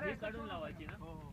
काढून लावायची ना? हो, हो.